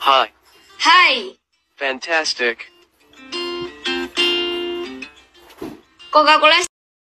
Hi. Hi. Fantastic. Coca-Cola